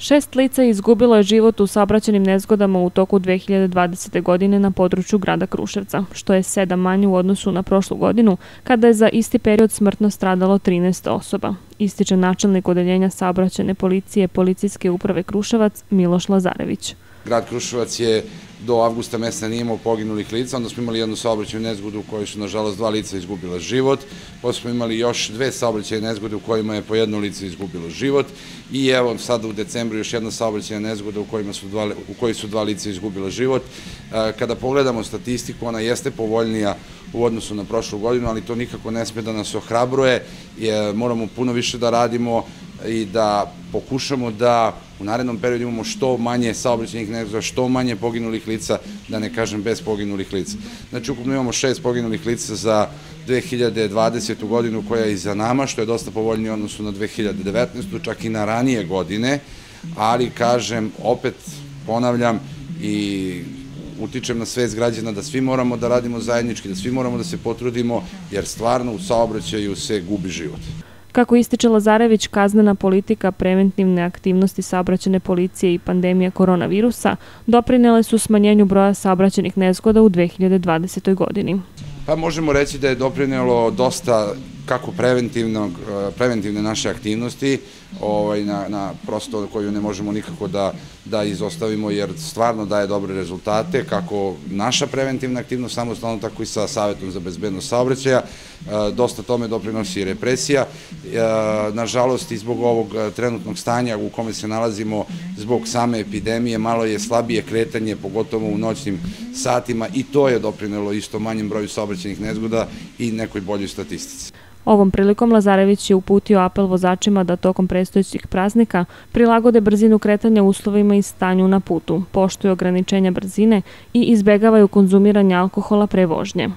Šest lica izgubilo je život u saobraćenim nezgodama u toku 2020. godine na području grada Kruševca, što je sedam manje u odnosu na prošlu godinu, kada je za isti period smrtno stradalo 13 osoba. Ističe načelnik odeljenja saobraćene policije Policijske uprave Kruševac Miloš Lazarević. Grad Kruševac je do avgusta meseca nije imao poginulih lica, onda smo imali jednu saobraćaju nezgodu u kojoj su, nažalost, dva lica izgubila život, posle smo imali još dve saobraćaje nezgode u kojima je po jedno lice izgubilo život i evo sada u decembru još jedna saobraćaja nezgoda u, su u kojoj su dva lica izgubila život. E, kada pogledamo statistiku, ona jeste povoljnija u odnosu na prošlu godinu, ali to nikako ne sme da nas ohrabruje, moramo puno više da radimo i da pokušamo da u narednom periodu imamo što manje saobraćenih nezgoda, što manje poginulih lica, da ne kažem bez poginulih lica. Znači, ukupno imamo šest poginulih lica za 2020. godinu koja je iza nama, što je dosta povoljnije odnosu na 2019. čak i na ranije godine, ali kažem, opet ponavljam i utičem na svest građana da svi moramo da radimo zajednički, da svi moramo da se potrudimo, jer stvarno u saobraćaju se gubi život. Kako ističe Lazarević, kaznena politika, preventivne aktivnosti saobraćene policije i pandemija koronavirusa doprinele su smanjenju broja saobraćenih nezgoda u 2020. godini. Pa možemo reći da je doprinelo dosta kako e, preventivne naše aktivnosti ovaj, na, na prosto koju ne možemo nikako da, da izostavimo jer stvarno daje dobre rezultate kako naša preventivna aktivnost samostalno tako i sa Savetom za bezbednost saobraćaja e, dosta tome doprinosi i represija e, nažalost i zbog ovog trenutnog stanja u kome se nalazimo zbog same epidemije malo je slabije kretanje pogotovo u noćnim satima i to je doprinelo isto manjem broju saobraćenih nezgoda i nekoj boljoj statistici. Ovom prilikom Lazarević je uputio apel vozačima da tokom predstojećih praznika prilagode brzinu kretanja uslovima i stanju na putu, poštuju ograničenja brzine i izbegavaju konzumiranje alkohola pre vožnje.